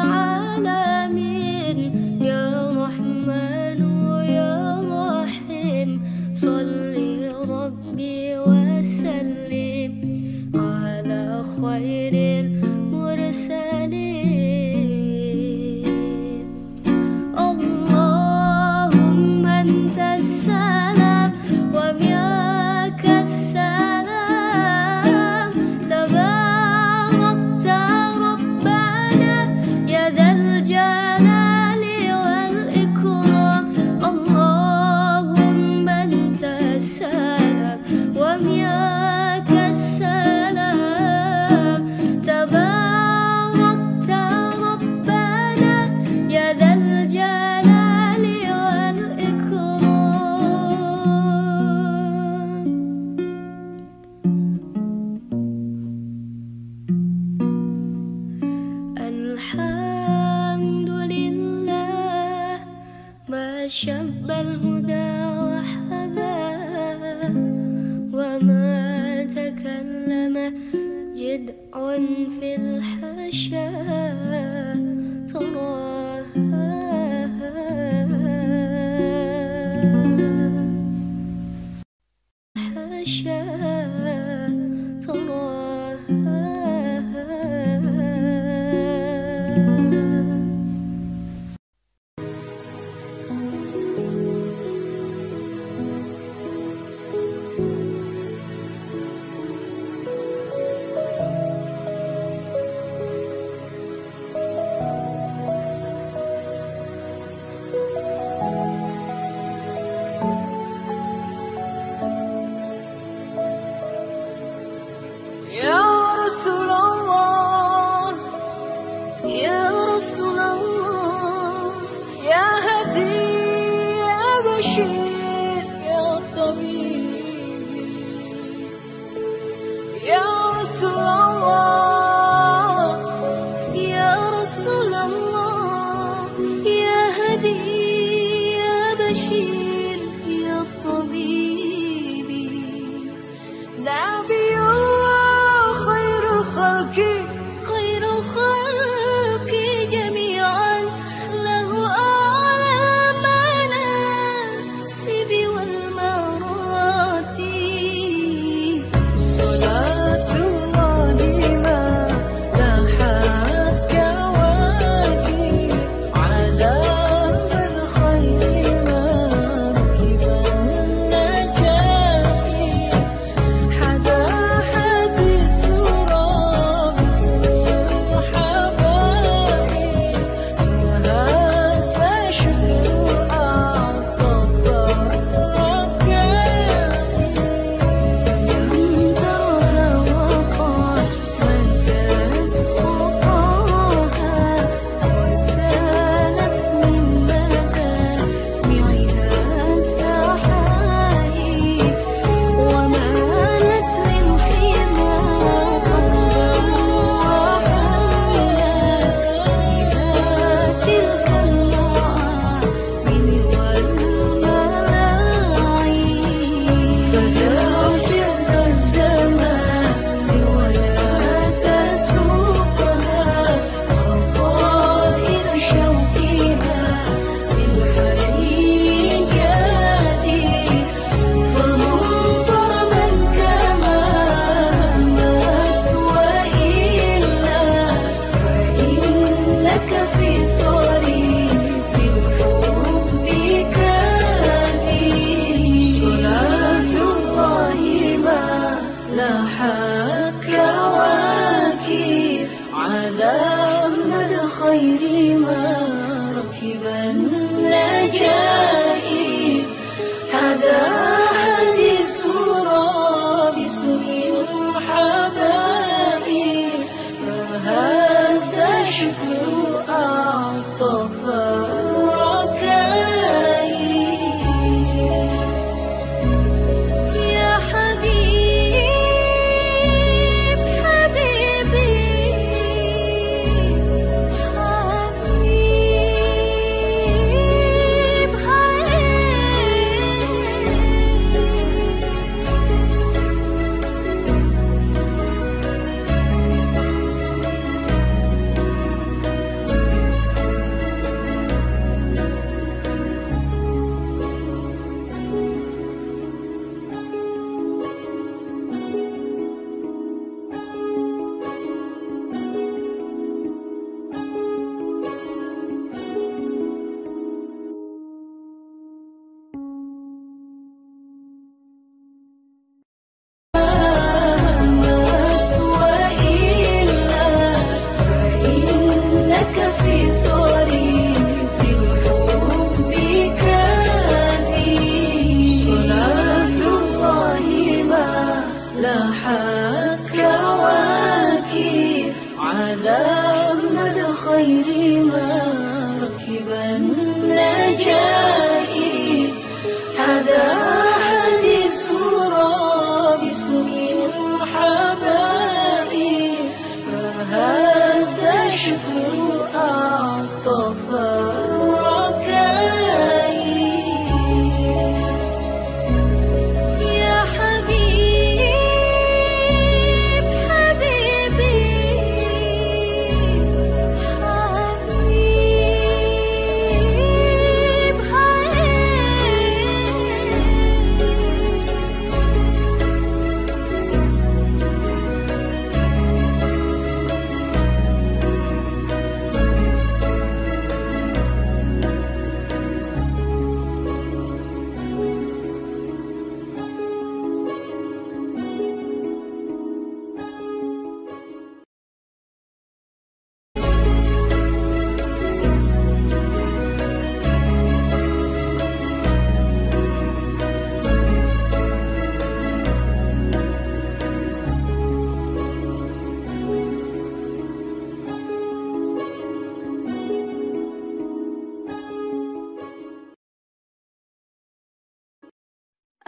رب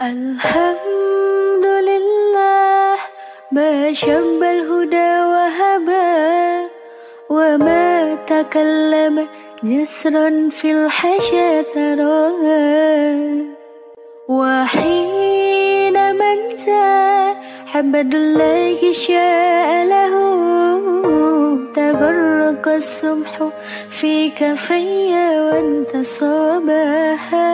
الحمد لله ما شب الهدى وهبا وما تكلم جسرا في الحشا ترى وحين من حمد الله شاء له تبرك الصبح في كفي وانت صباحا.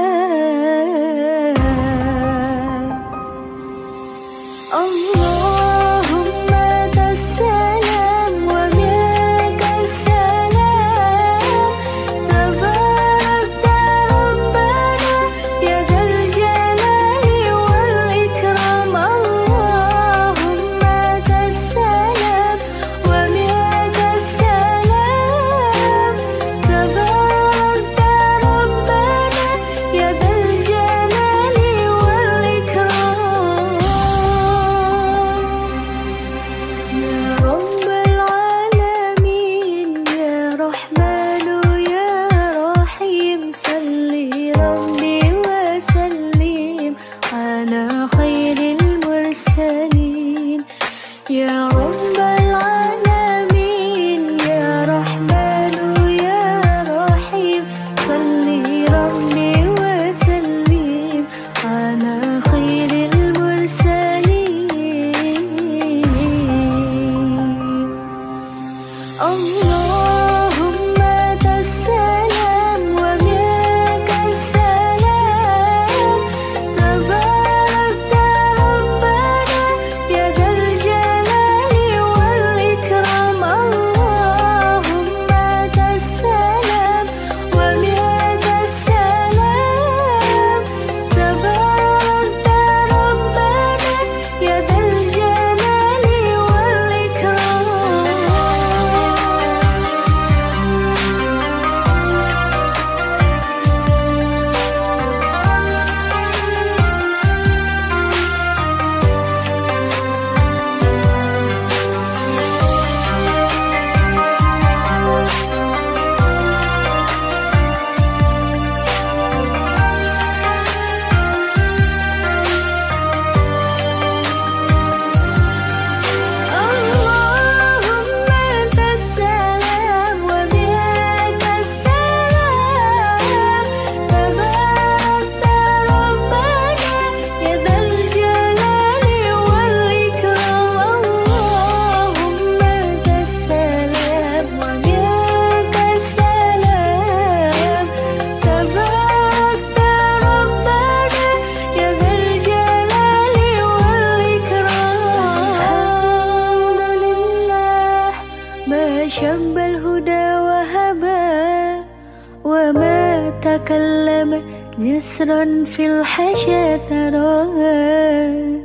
Oh. أحب الهدى وهبى وما تكلم جسرا في الحشا تراها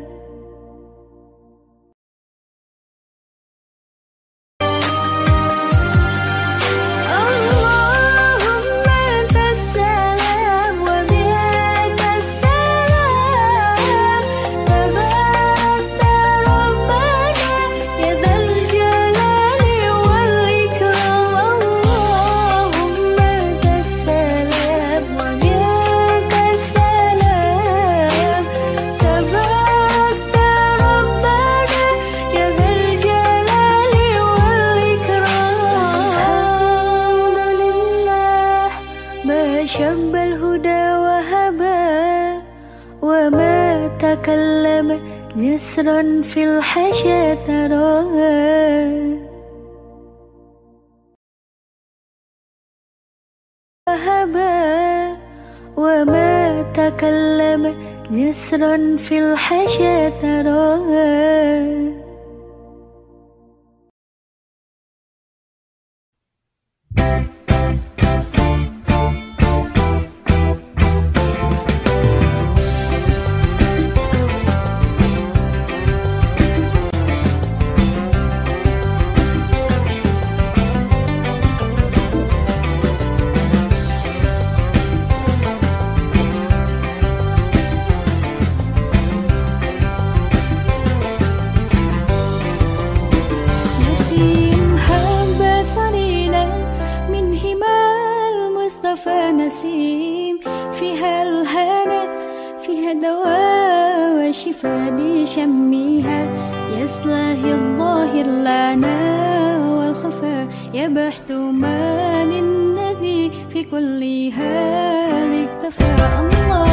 run feel وسيم فيها الهنا فيها دواء وشفاء بشمها. يسلهي الظاهر لنا والخفا يبحث ما النبي في كل هالك تفاء الله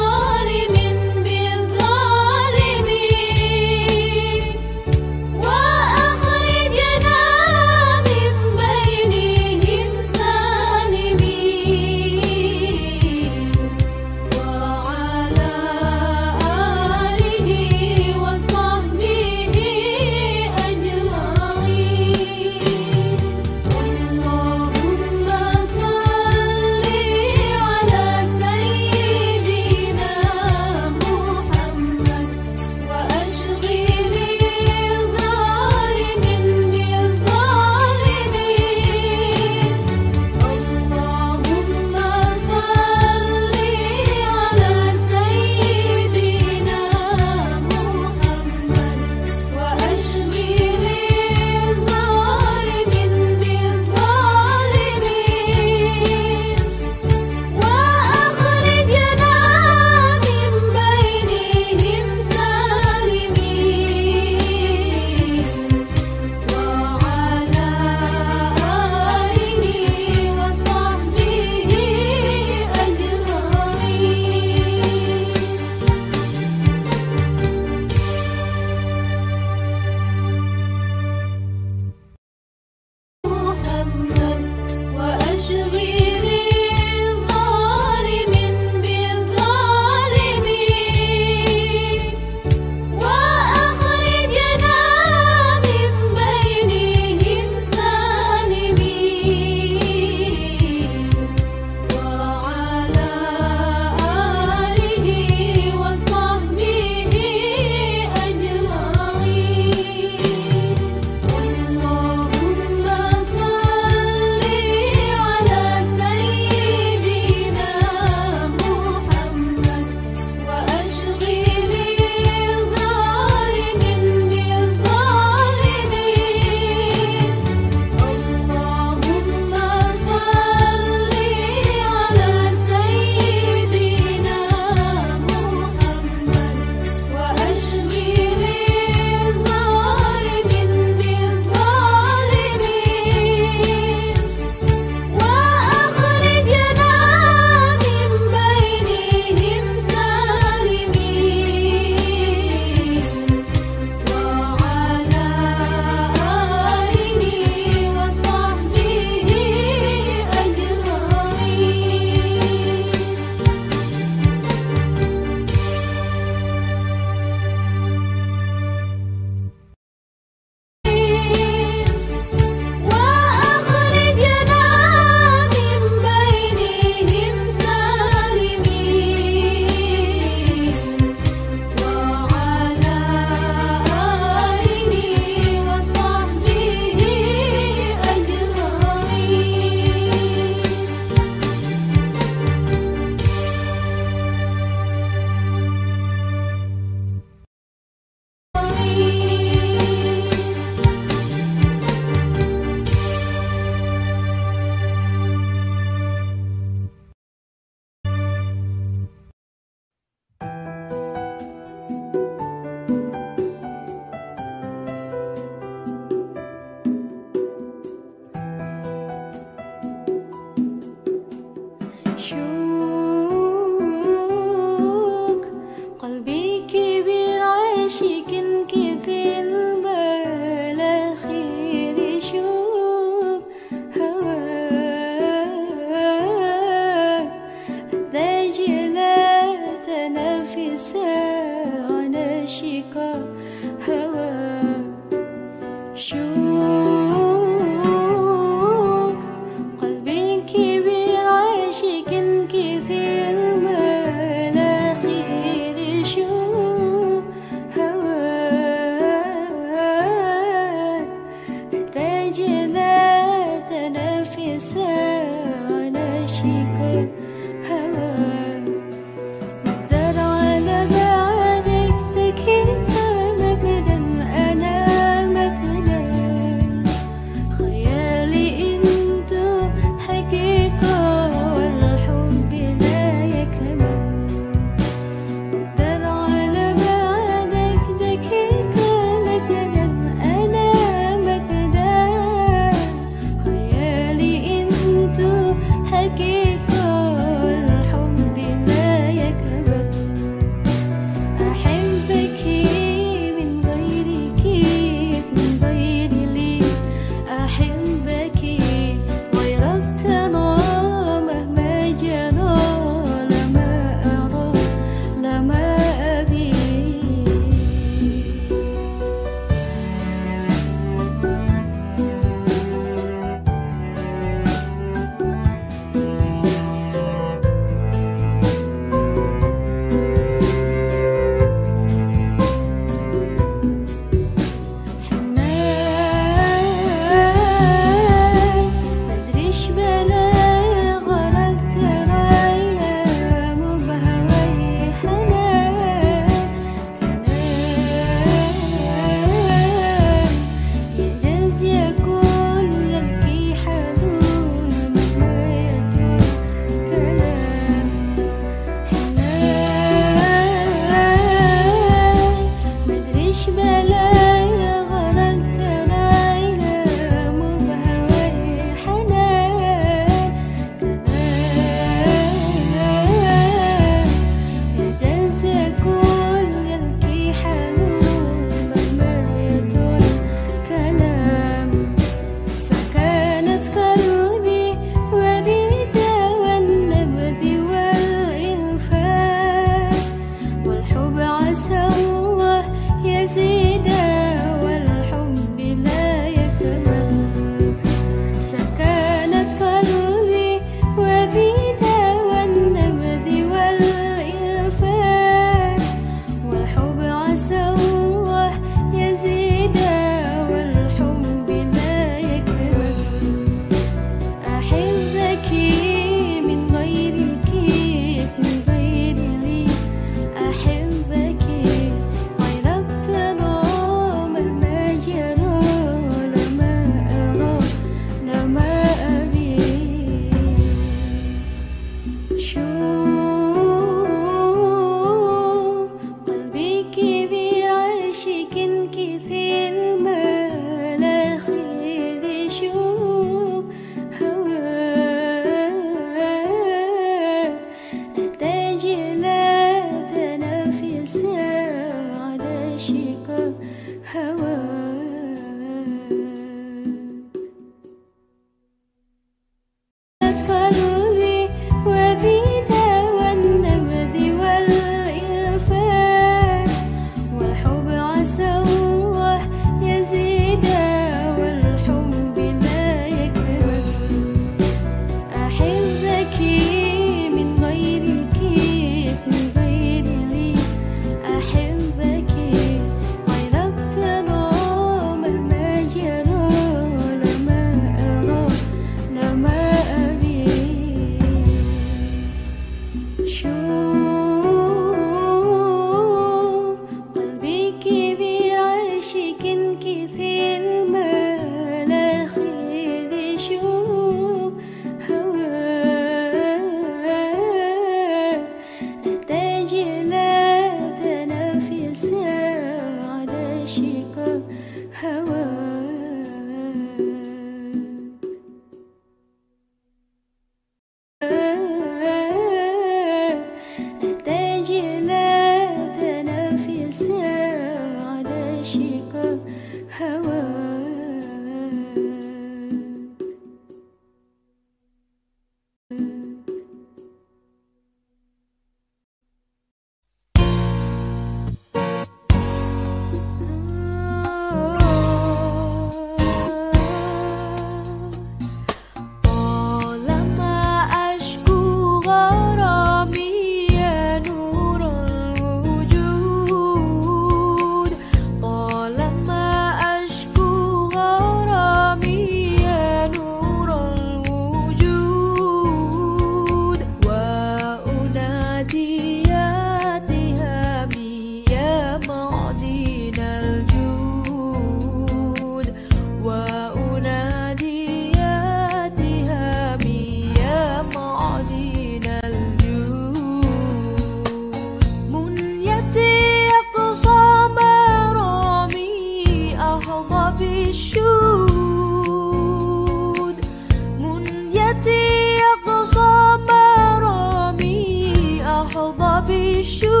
wish you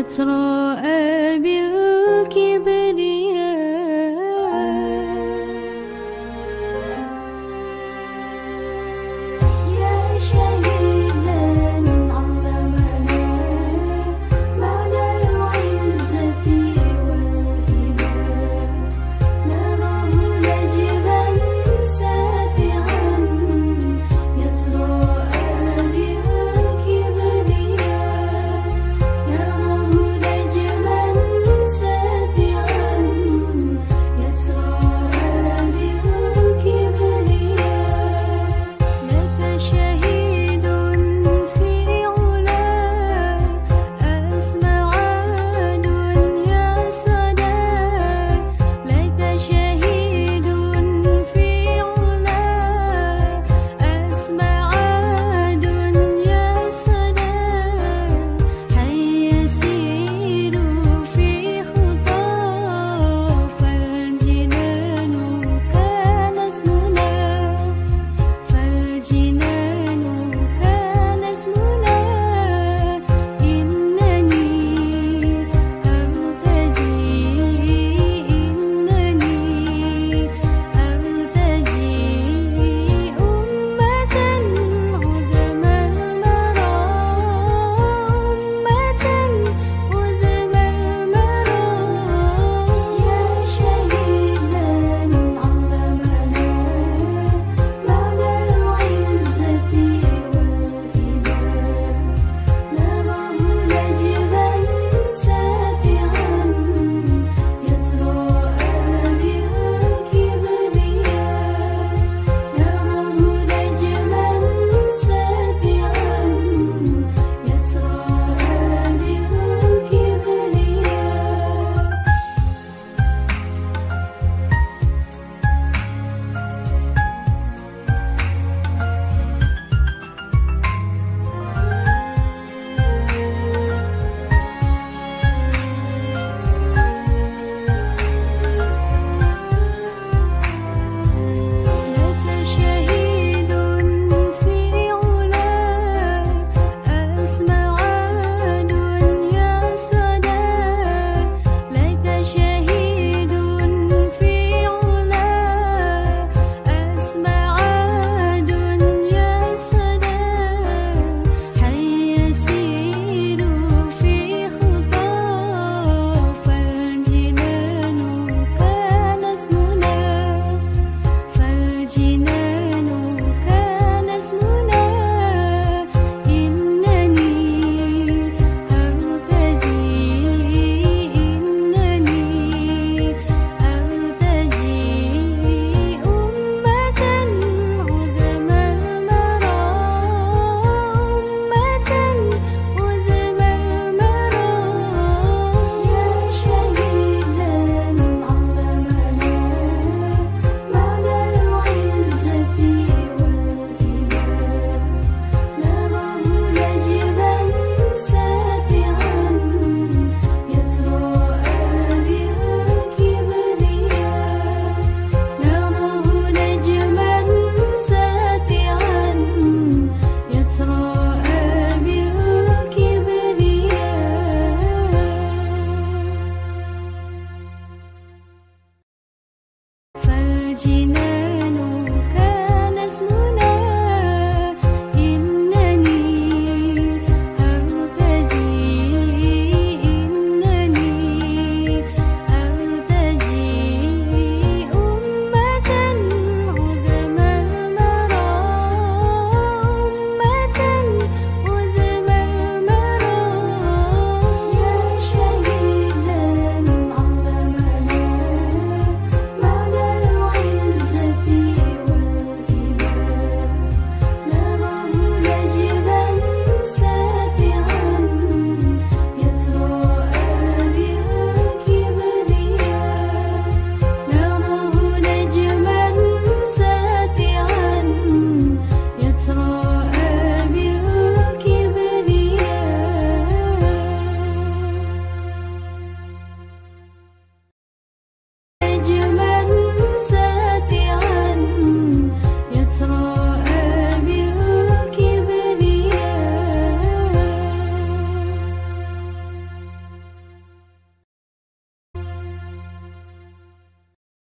يترى